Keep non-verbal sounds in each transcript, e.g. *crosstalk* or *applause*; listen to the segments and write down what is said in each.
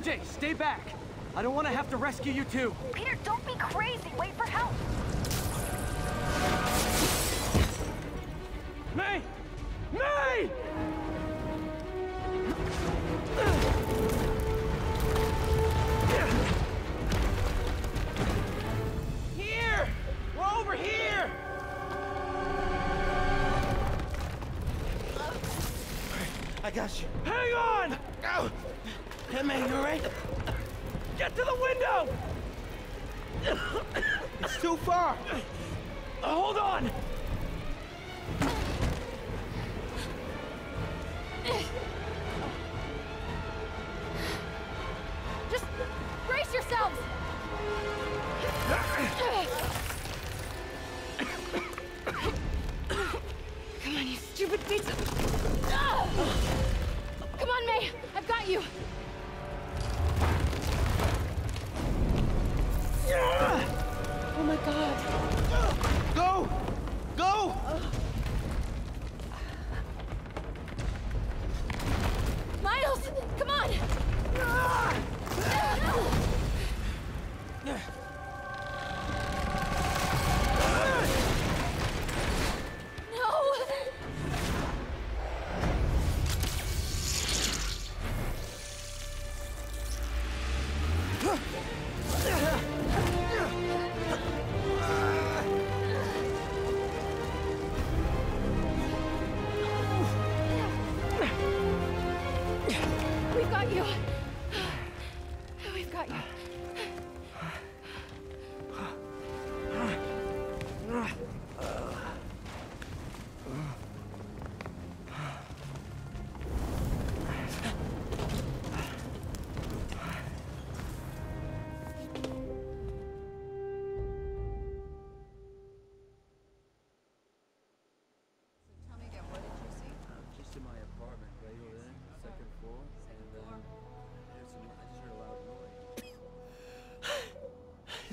MJ, stay back! I don't want to have to rescue you too! Peter, don't be crazy! Wait for help!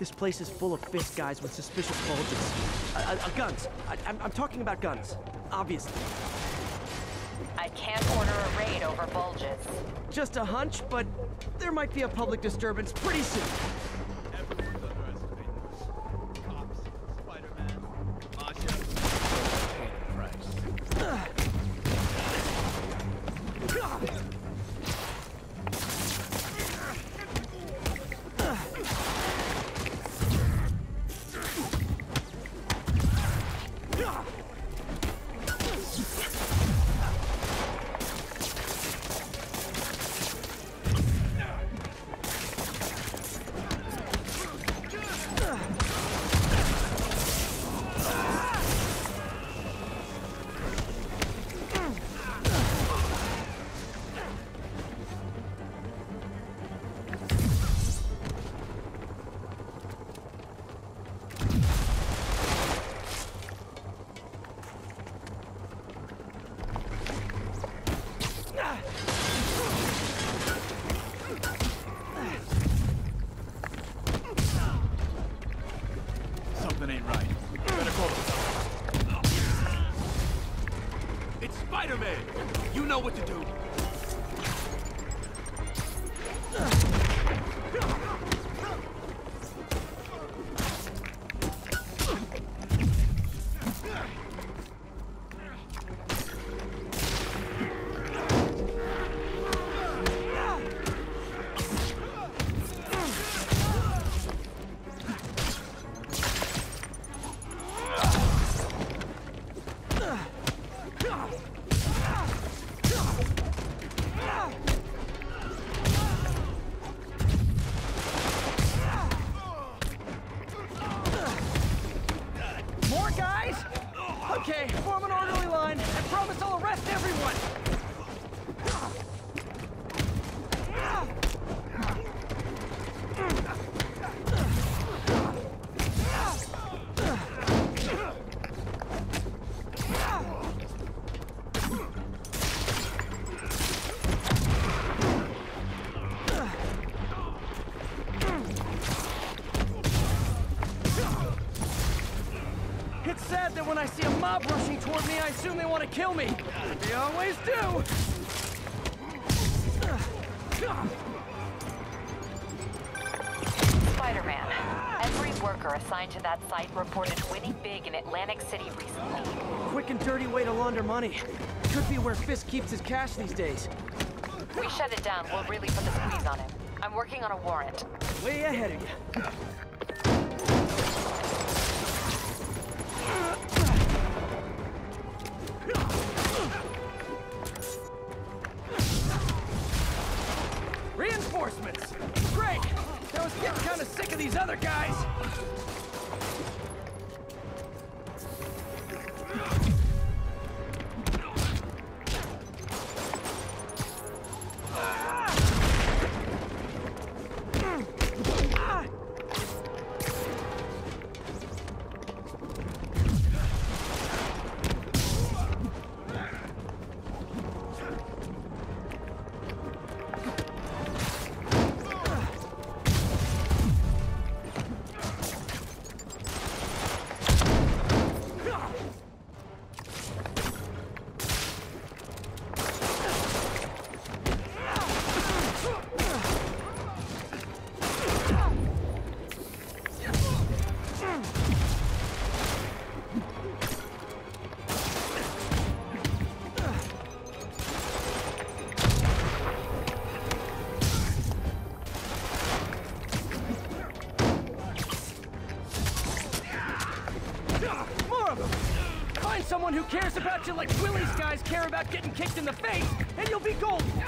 this place is full of Fisk guys with suspicious bulges. Uh, uh, guns. I, I'm, I'm talking about guns. Obviously. I can't order a raid over bulges. Just a hunch, but there might be a public disturbance pretty soon. Could be where Fisk keeps his cash these days. We shut it down, we'll really put the squeeze on him. I'm working on a warrant. Way ahead of you. Like Willie's guys care about getting kicked in the face, and you'll be golden!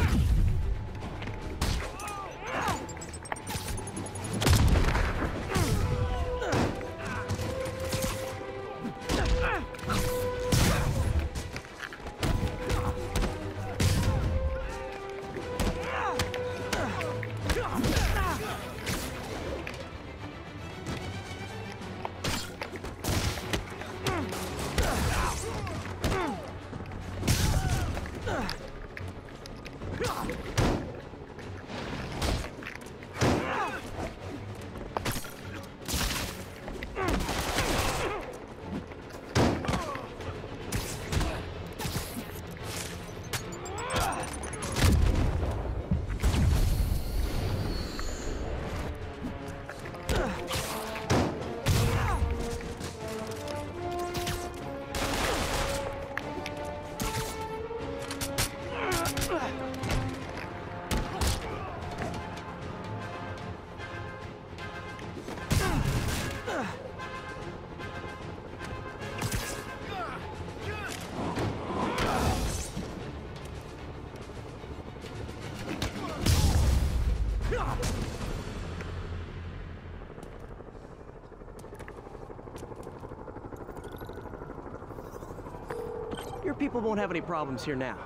Your people won't have any problems here now.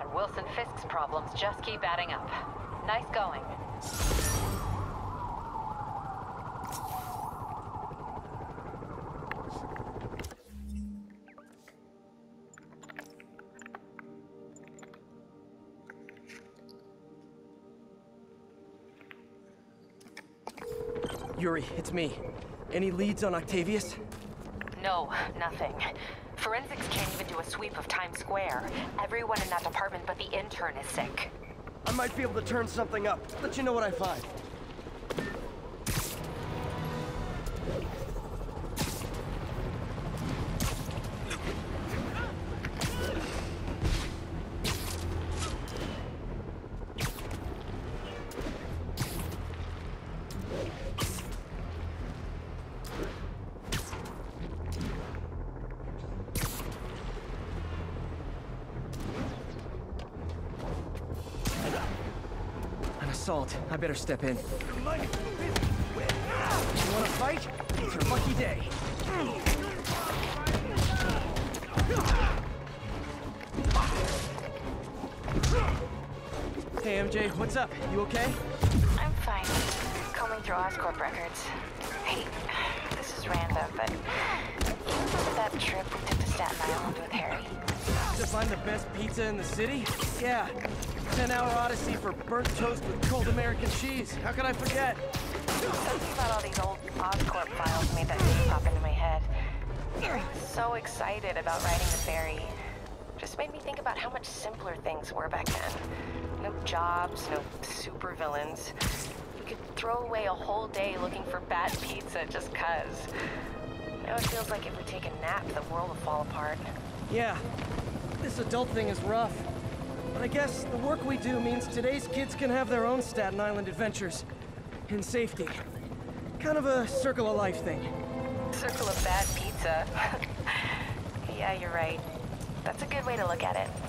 And Wilson Fisk's problems just keep adding up. Nice going. It's me. Any leads on Octavius? No, nothing. Forensics can't even do a sweep of Times Square. Everyone in that department but the intern is sick. I might be able to turn something up. Let you know what I find. Better step in. You wanna fight? It's your lucky day. Hey, MJ, what's up? You okay? I'm fine. Combing through Oscorp records. Hey, this is random, but you remember that trip we took to Staten Island with Harry? To find the best pizza in the city? Yeah. 10 hour odyssey for burnt toast with cold American cheese. How could I forget? Something about all these old Oscorp files made that name pop into my head. So excited about riding the ferry. Just made me think about how much simpler things were back then. No jobs, no supervillains. You could throw away a whole day looking for bad pizza just cuz. Now it feels like if we take a nap, the world will fall apart. Yeah. This adult thing is rough. But I guess the work we do means today's kids can have their own Staten Island adventures. In safety. Kind of a circle of life thing. Circle of bad pizza. *laughs* yeah, you're right. That's a good way to look at it.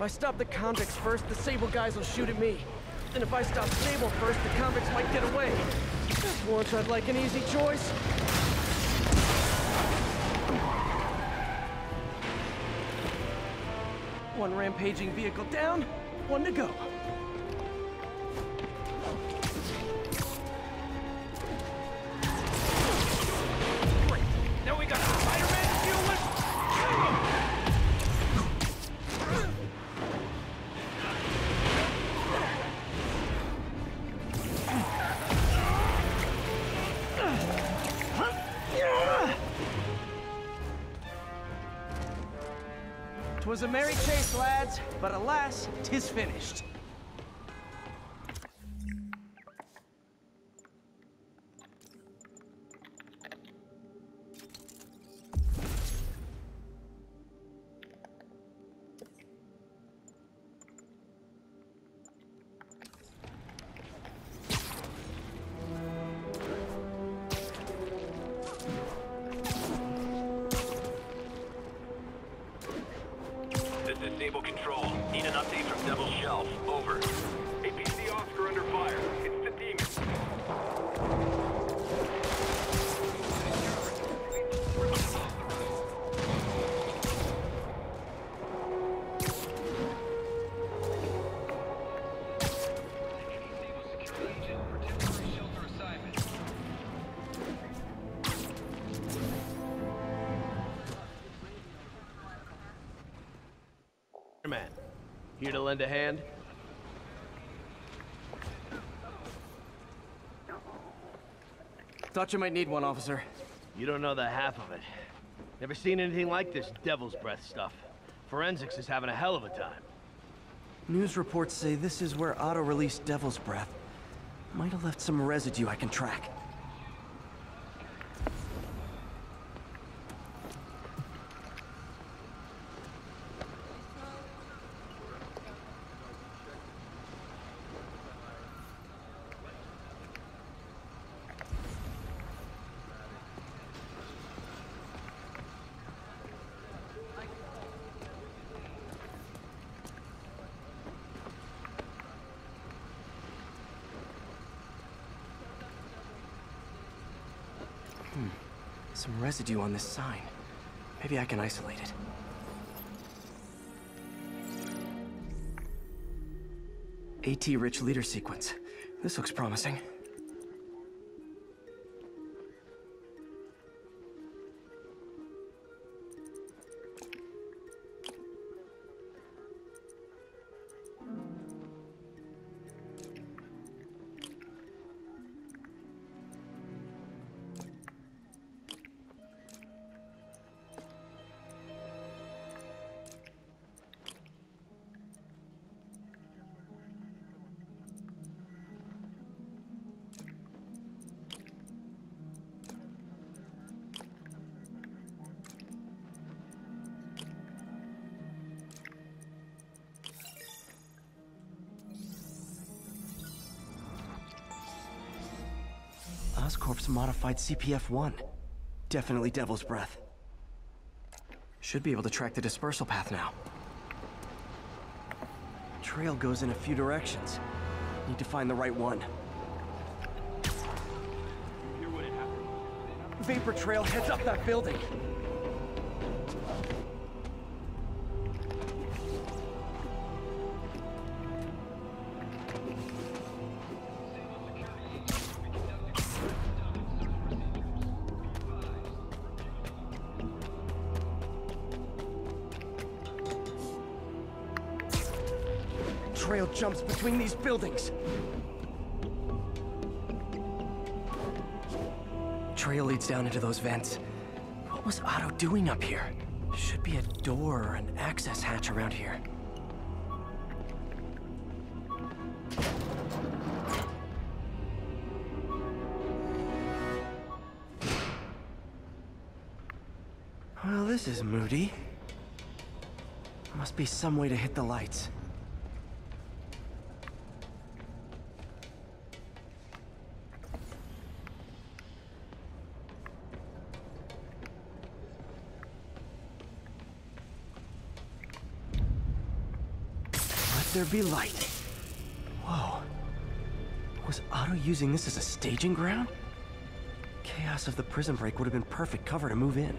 If I stop the convicts first, the Sable guys will shoot at me. And if I stop Sable first, the convicts might get away. Once I'd like an easy choice. One rampaging vehicle down, one to go. But alas, tis finished. Here to lend a hand? Thought you might need one, officer. You don't know the half of it. Never seen anything like this devil's breath stuff. Forensics is having a hell of a time. News reports say this is where Otto released Devil's Breath. Might have left some residue I can track. Hmm. Some residue on this sign. Maybe I can isolate it. AT-rich leader sequence. This looks promising. Oscorp's modified CPF-1. Definitely Devil's Breath. Should be able to track the dispersal path now. Trail goes in a few directions. Need to find the right one. Vapor trail heads up that building. Jumps between these buildings. Trail leads down into those vents. What was Otto doing up here? Should be a door or an access hatch around here. Well, this is moody. Must be some way to hit the lights. There be light. Whoa. Was Otto using this as a staging ground? Chaos of the prison break would have been perfect cover to move in.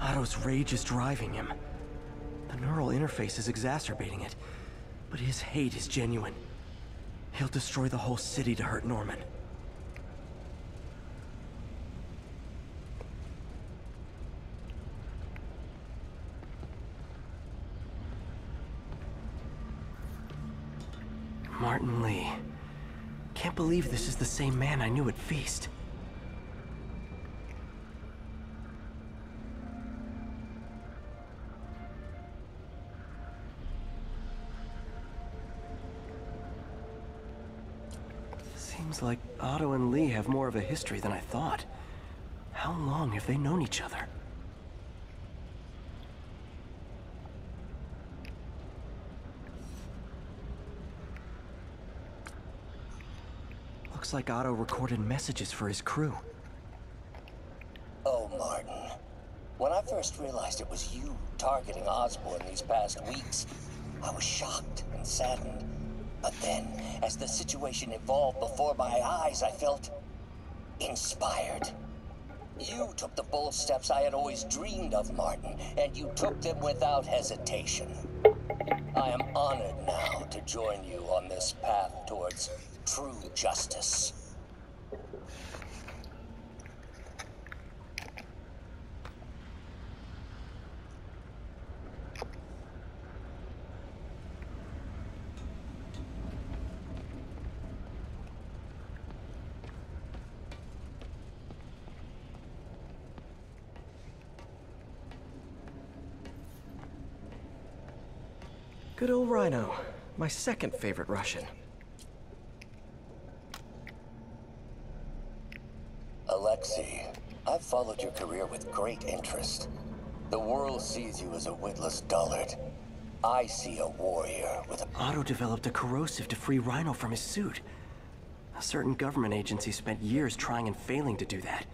Otto's rage is driving him. The neural interface is exacerbating it, but his hate is genuine. He'll destroy the whole city to hurt Norman. Martin Lee. Can't believe this is the same man I knew at Feast. Seems like Otto and Lee have more of a history than I thought. How long have they known each other? Looks like Otto recorded messages for his crew. Oh, Martin. When I first realized it was you targeting Osborn these past weeks, I was shocked and saddened. But then, as the situation evolved before my eyes, I felt inspired. You took the bold steps I had always dreamed of, Martin, and you took them without hesitation. I am honored now to join you on this path towards true justice. Good old Rhino. My second favorite Russian. Alexei, I've followed your career with great interest. The world sees you as a witless dullard. I see a warrior with a... Otto developed a corrosive to free Rhino from his suit. A certain government agency spent years trying and failing to do that.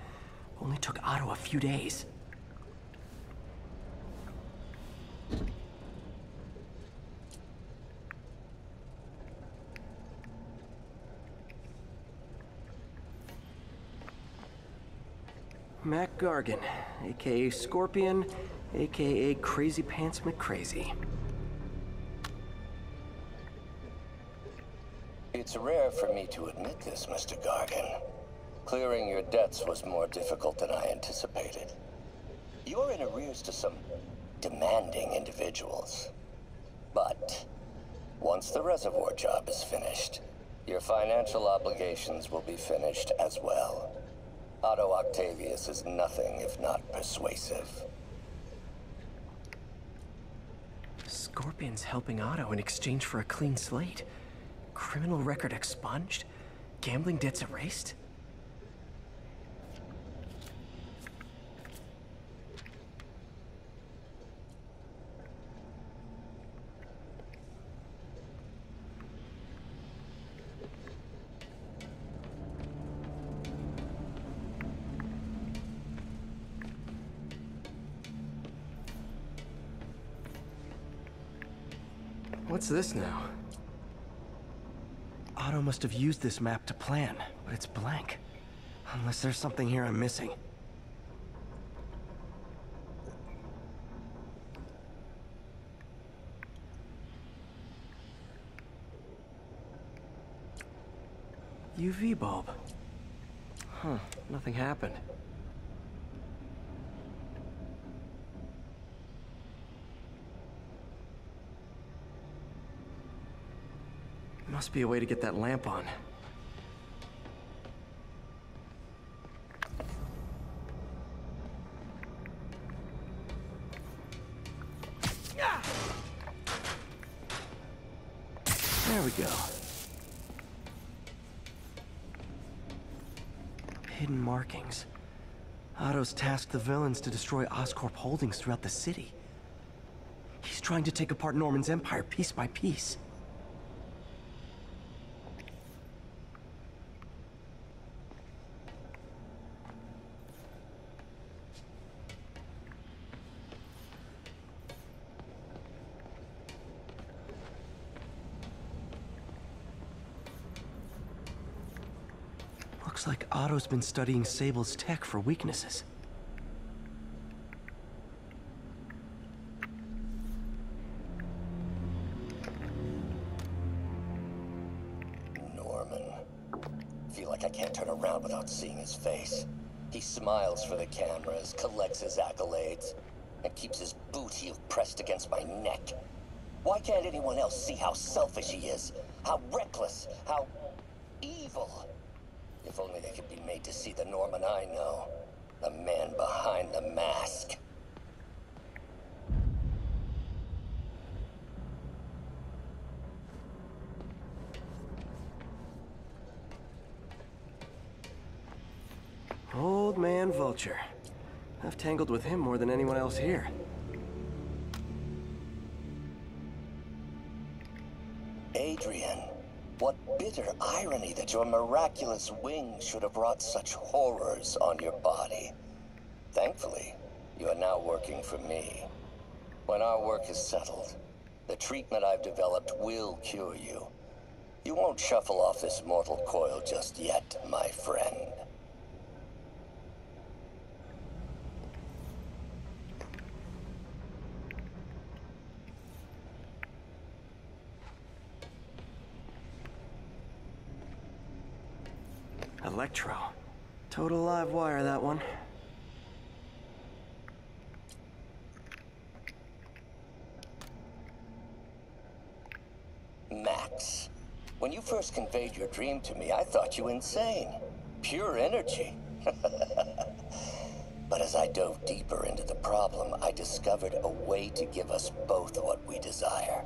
Only took Otto a few days. Mac Gargan, aka Scorpion, aka Crazy Pants McCrazy. It's rare for me to admit this, Mr. Gargan. Clearing your debts was more difficult than I anticipated. You're in arrears to some demanding individuals. But once the reservoir job is finished, your financial obligations will be finished as well. Otto Octavius is nothing if not persuasive. Scorpion's helping Otto in exchange for a clean slate. Criminal record expunged? Gambling debts erased? What's this now? Otto must have used this map to plan, but it's blank. Unless there's something here I'm missing. UV bulb. Huh, nothing happened. Must be a way to get that lamp on. There we go. Hidden markings. Otto's tasked the villains to destroy Oscorp holdings throughout the city. He's trying to take apart Norman's empire piece by piece. Looks like Otto's been studying Sable's tech for weaknesses. Norman. Feel like I can't turn around without seeing his face. He smiles for the cameras, collects his accolades, and keeps his boot heel pressed against my neck. Why can't anyone else see how selfish he is? How reckless? How evil? If only they could be made to see the Norman I know. The man behind the mask. Old man Vulture. I've tangled with him more than anyone else here. Irony that your miraculous wings should have brought such horrors on your body. Thankfully, you are now working for me. When our work is settled, the treatment I've developed will cure you. You won't shuffle off this mortal coil just yet, my friend. Electro. Total live wire, that one. Max, when you first conveyed your dream to me, I thought you insane. Pure energy. *laughs* but as I dove deeper into the problem, I discovered a way to give us both what we desire.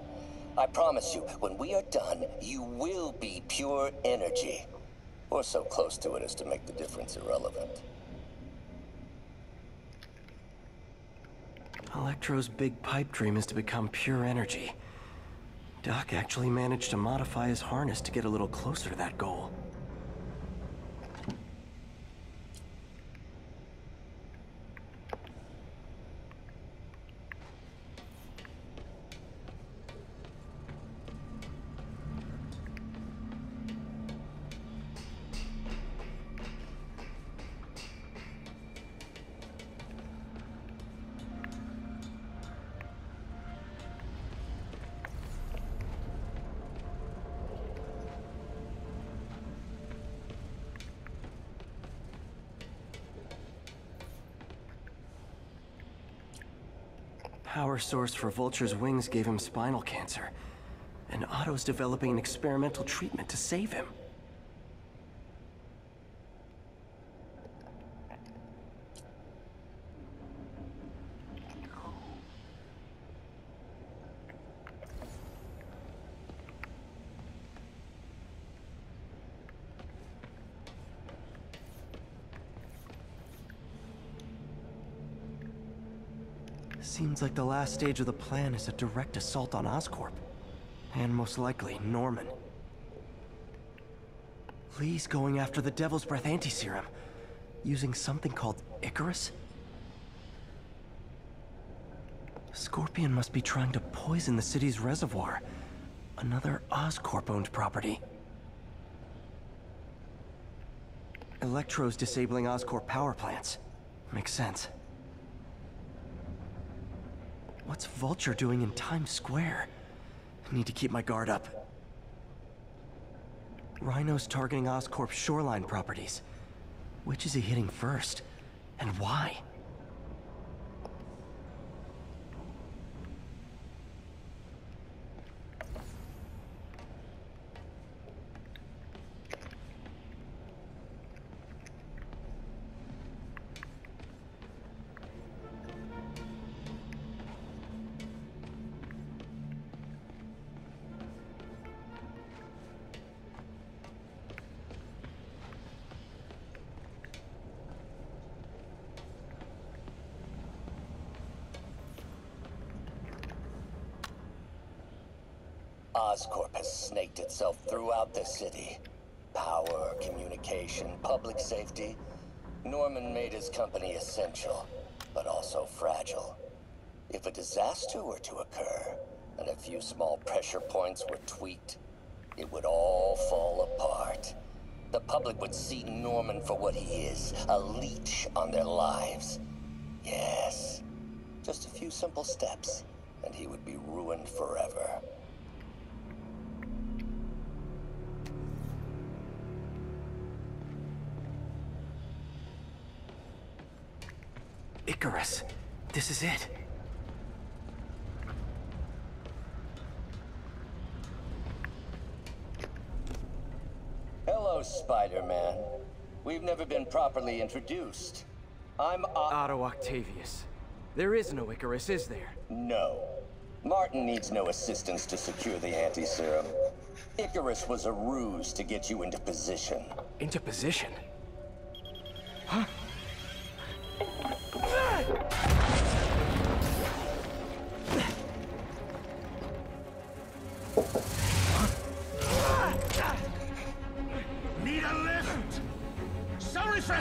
I promise you, when we are done, you will be pure energy. Or so close to it as to make the difference irrelevant. Electro's big pipe dream is to become pure energy. Doc actually managed to modify his harness to get a little closer to that goal. Source for Vulture's wings gave him spinal cancer. And Otto's developing an experimental treatment to save him. Seems like the last stage of the plan is a direct assault on Oscorp. And most likely, Norman. Lee's going after the Devil's Breath anti-serum, using something called Icarus? Scorpion must be trying to poison the city's reservoir. Another Oscorp-owned property. Electro's disabling Oscorp power plants. Makes sense. What's Vulture doing in Times Square? I need to keep my guard up. Rhino's targeting Oscorp's shoreline properties. Which is he hitting first? And why? Itself throughout the city. Power, communication, public safety. Norman made his company essential, but also fragile. If a disaster were to occur, and a few small pressure points were tweaked, it would all fall apart. The public would see Norman for what he is, a leech on their lives. Yes, just a few simple steps, and he would be ruined forever. Icarus. This is it. Hello, Spider-Man. We've never been properly introduced. I'm o Otto Octavius. There is no Icarus, is there? No. Martin needs no assistance to secure the anti-serum. Icarus was a ruse to get you into position. Into position? Huh?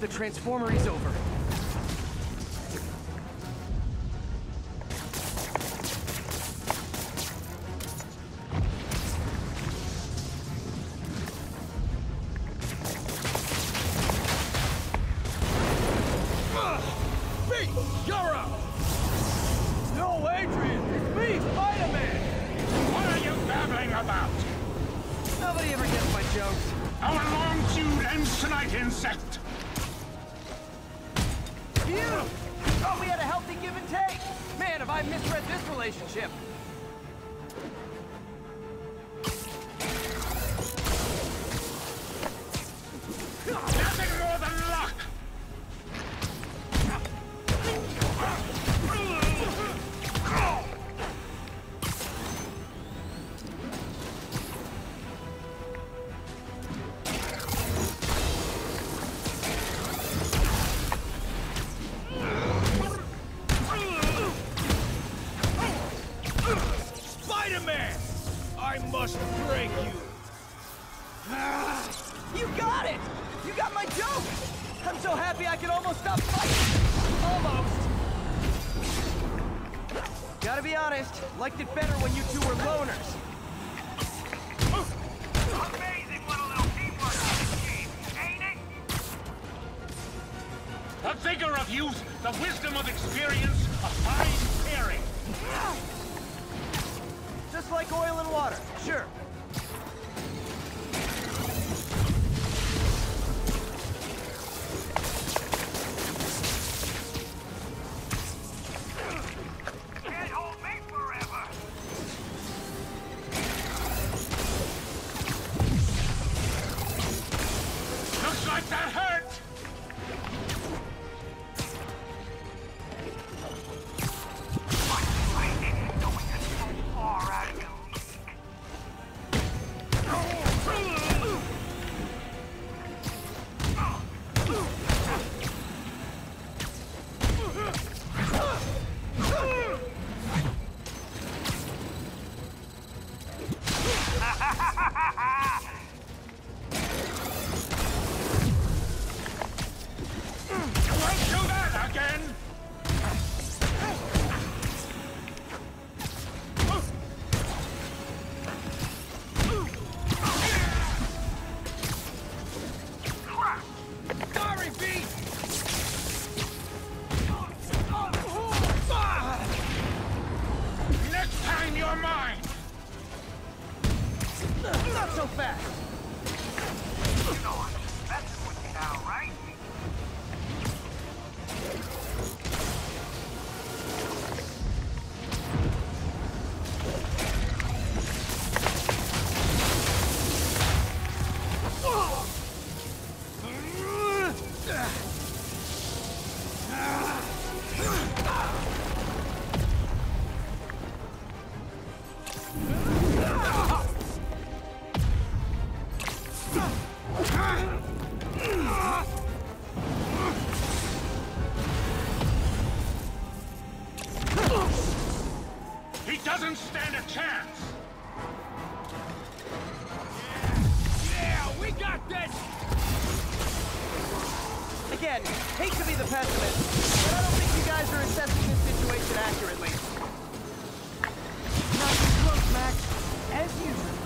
the transformer is over. that happen? hate to be the pessimist, but I don't think you guys are assessing this situation accurately. Nothing close, Max. As usual.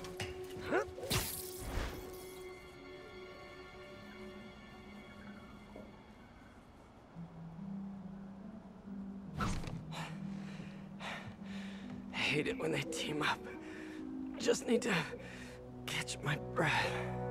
when they team up. Just need to catch my breath.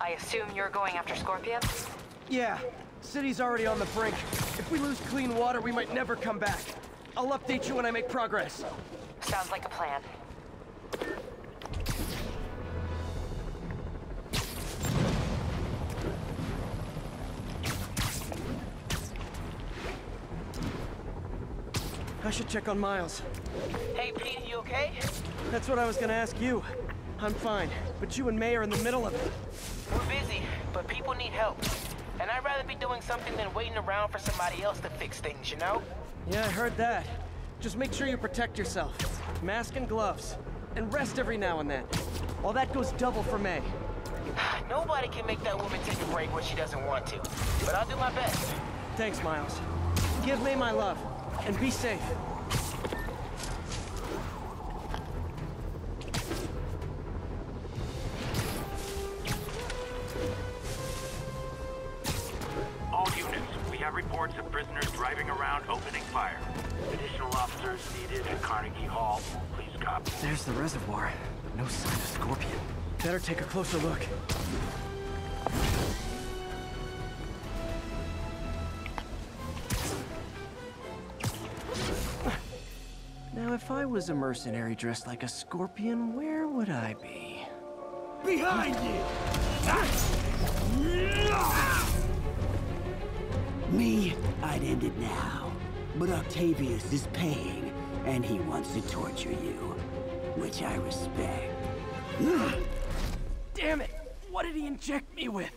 I assume you're going after Scorpion? Yeah. City's already on the brink. If we lose clean water, we might never come back. I'll update you when I make progress. Sounds like a plan. I should check on Miles. Hey, Pete, you okay? That's what I was gonna ask you. I'm fine, but you and May are in the middle of it. We're busy, but people need help. And I'd rather be doing something than waiting around for somebody else to fix things, you know? Yeah, I heard that. Just make sure you protect yourself. Mask and gloves. And rest every now and then. All that goes double for May. *sighs* Nobody can make that woman take a break when she doesn't want to. But I'll do my best. Thanks, Miles. Give May my love. And be safe. There's the reservoir, but no sign of Scorpion. Better take a closer look. Now, if I was a mercenary dressed like a scorpion, where would I be? Behind you! Me, I'd end it now. But Octavius is paying, and he wants to torture you. Which I respect. Damn it! What did he inject me with?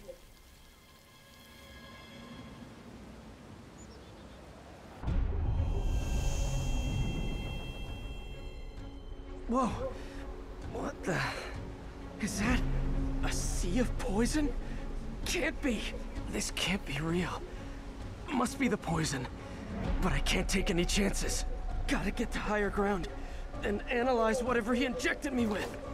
Whoa! What the... Is that... a sea of poison? Can't be! This can't be real. Must be the poison. But I can't take any chances. Gotta get to higher ground and analyze whatever he injected me with.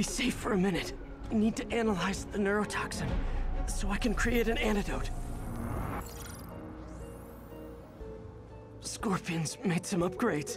Be safe for a minute. I Need to analyze the neurotoxin so I can create an antidote. Scorpions made some upgrades.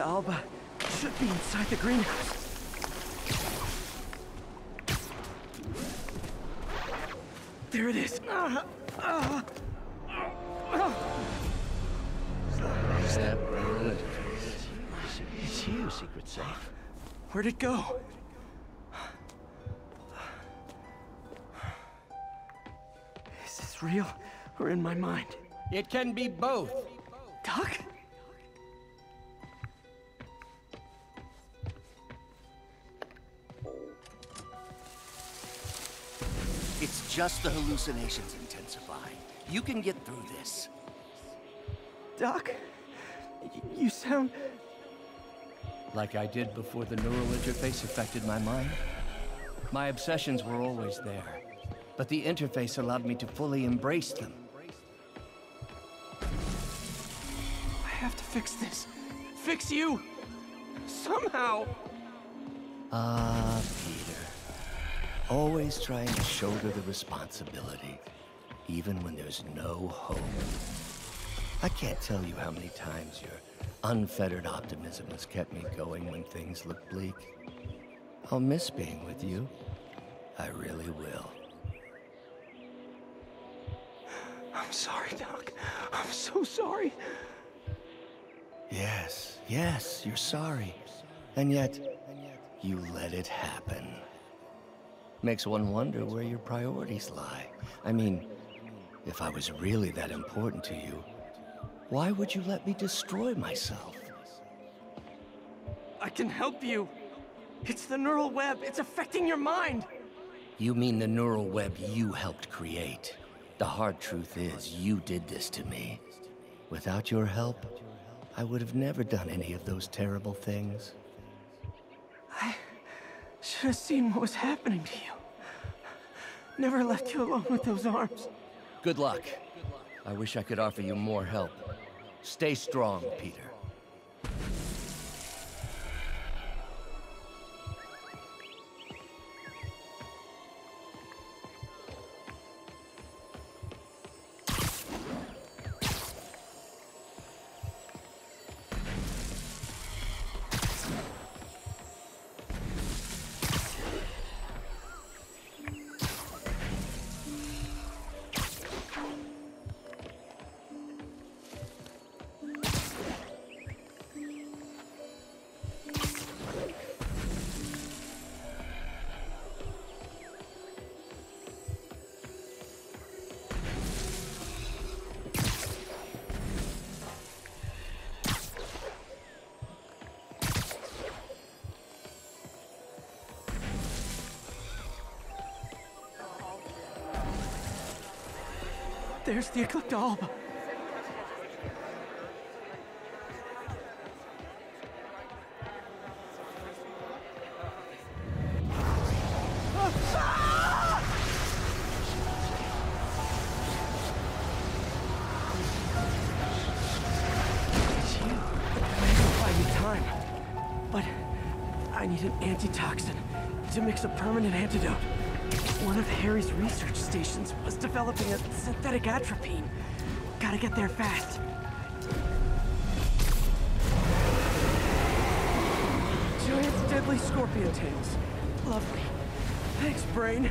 The alba should be inside the greenhouse. There it is. Ah, ah, ah. It's you, Secret Safe. Where'd it go? Is this real or in my mind? It can be both. Doc? Just the hallucinations intensify. You can get through this. Doc? You sound. Like I did before the neural interface affected my mind? My obsessions were always there, but the interface allowed me to fully embrace them. I have to fix this. Fix you! Somehow! Ah, Peter. Always trying to shoulder the responsibility, even when there's no hope. I can't tell you how many times your unfettered optimism has kept me going when things look bleak. I'll miss being with you. I really will. I'm sorry, Doc. I'm so sorry. Yes, yes, you're sorry. And yet, you let it happen. Makes one wonder where your priorities lie. I mean, if I was really that important to you, why would you let me destroy myself? I can help you. It's the neural web. It's affecting your mind. You mean the neural web you helped create? The hard truth is, you did this to me. Without your help, I would have never done any of those terrible things. Should have seen what was happening to you. Never left you alone with those arms. Good luck. I wish I could offer you more help. Stay strong, Peter. There's the Eclipta alba. An antitoxin to mix a permanent antidote. One of Harry's research stations was developing a synthetic atropine. Gotta get there fast. Giant deadly scorpion tails. Lovely. Thanks, Brain.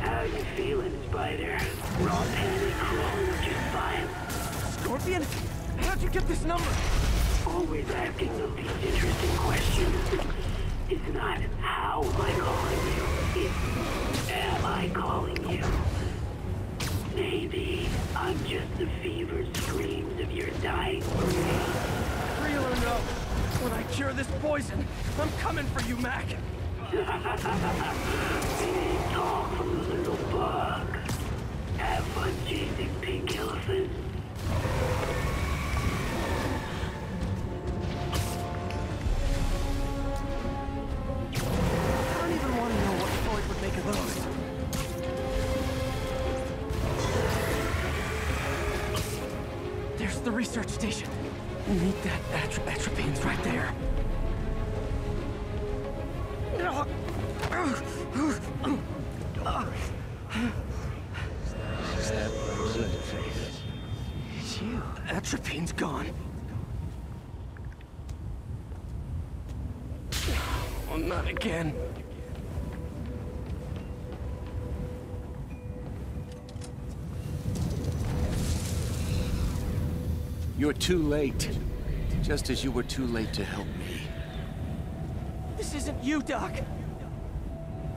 How you feeling, Spider? Raw panic, crawling or just fine? Scorpion? How'd you get this number? Always asking those interesting questions. It's not how am I calling you, am I calling you? Maybe I'm just the fevered screams of your dying brain. Real or no, when I cure this poison, I'm coming for you, Mac. *laughs* Talk from the little bug. Research station. Meet that atro atropine's right there. It's you. Atropine's gone. Oh, not again. You're too late. Just as you were too late to help me. This isn't you, Doc.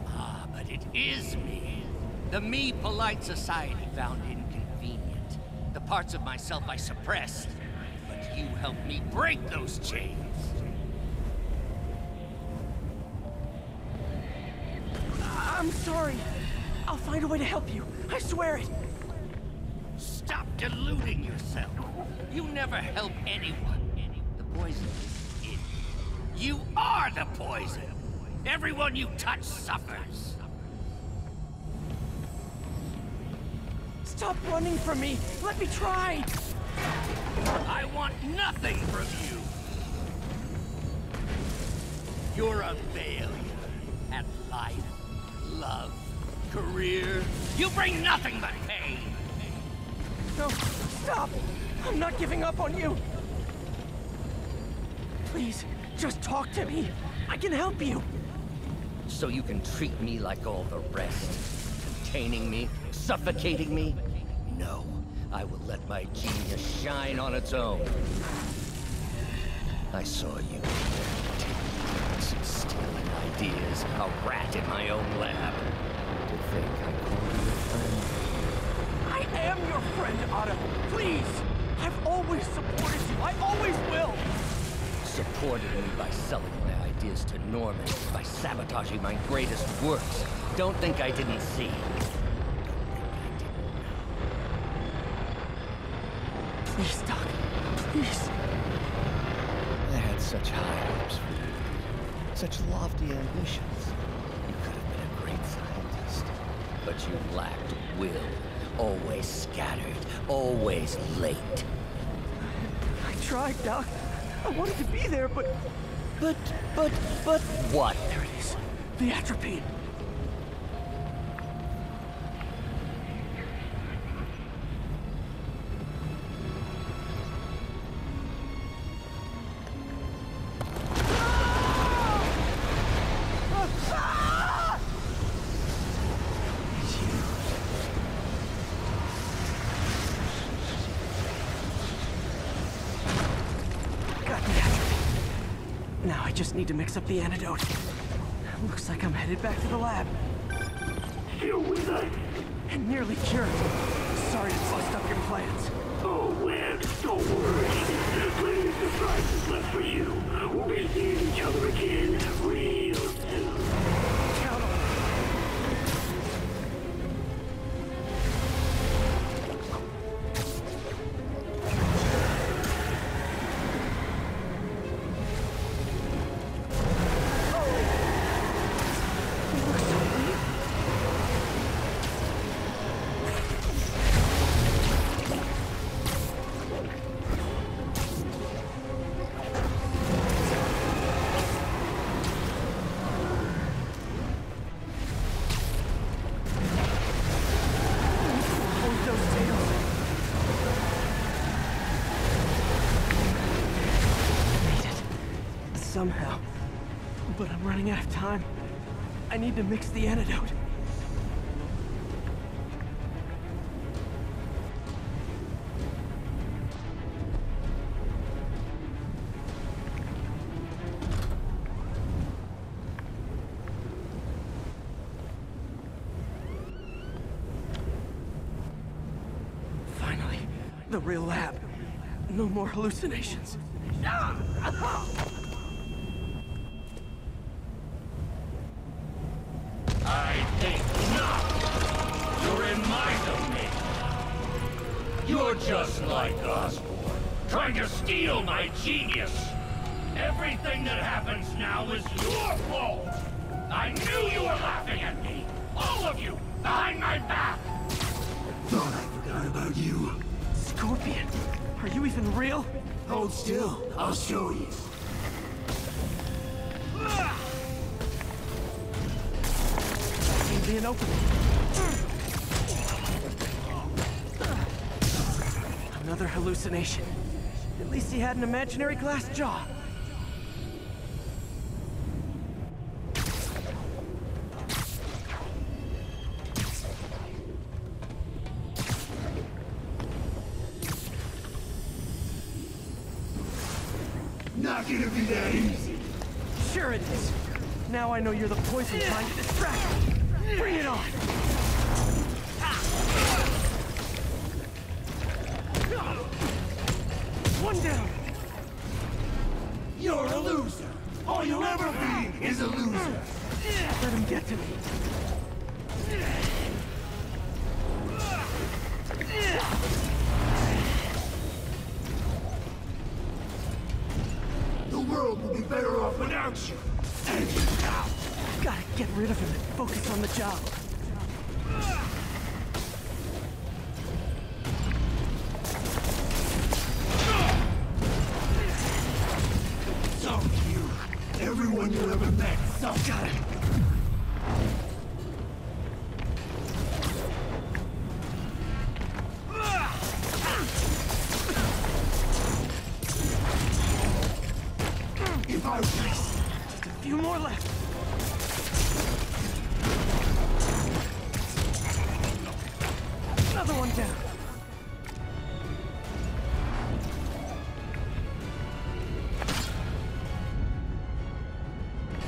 Ah, but it is me. The me polite society found inconvenient. The parts of myself I suppressed. But you helped me break those chains. I'm sorry. I'll find a way to help you. I swear it. Stop deluding yourself. You never help anyone. The poison is in you. You are the poison. Everyone you touch suffers. Stop running from me. Let me try. I want nothing from you. You're a failure at life, love, career. You bring nothing but pain. No, stop. I'm not giving up on you. Please, just talk to me. I can help you. So you can treat me like all the rest. Containing me, suffocating me. No, I will let my genius shine on its own. I saw you taking drugs and stealing ideas, a rat in my own lab. To think I called you a friend. I am your friend, Otto. Please. I've always supported you. I always will. Supported me by selling my ideas to Norman, by sabotaging my greatest works. Don't think I didn't see. Please, Doc. Please. I had such high hopes for you. Such lofty ambitions. You could have been a great scientist. But you lacked will. Always scattered. Always late. I tried, Doc. I wanted to be there, but... But, but, but what? There it is. The atropine. Now I just need to mix up the antidote. Looks like I'm headed back to the lab. Still with us? And nearly cured. Sorry to bust up your plans. Oh, Webb, don't worry. Plenty of surprises left for you. We'll be seeing each other again real I need to mix the antidote. Finally, the real lab. No more hallucinations. Happens now is your fault. I knew you were laughing at me. All of you, behind my back. Thought I forgot about you. Scorpion, are you even real? Hold still, I'll show you. Seems to be an opening. Another hallucination. At least he had an imaginary glass jaw. Know you're the poison trying Another one down.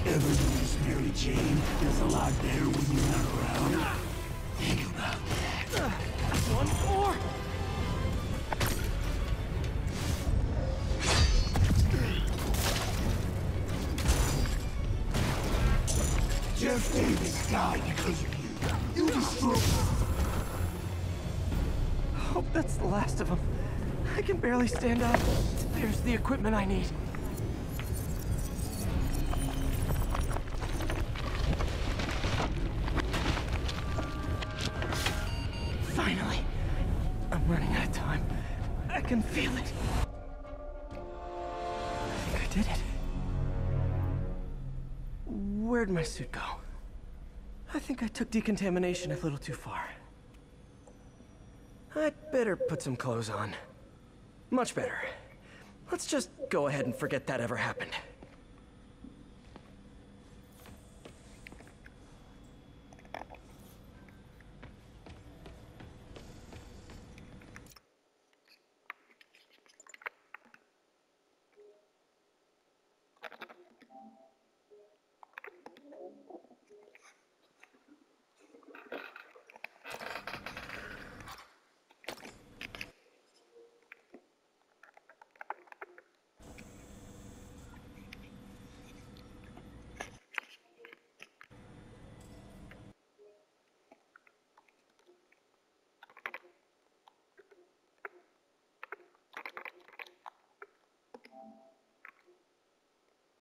ever noticed Mary Jane There's a lot there when you're not around. Barely stand up. There's the equipment I need. Finally. I'm running out of time. I can feel it. I think I did it. Where'd my suit go? I think I took decontamination a little too far. I'd better put some clothes on. Much better. Let's just go ahead and forget that ever happened.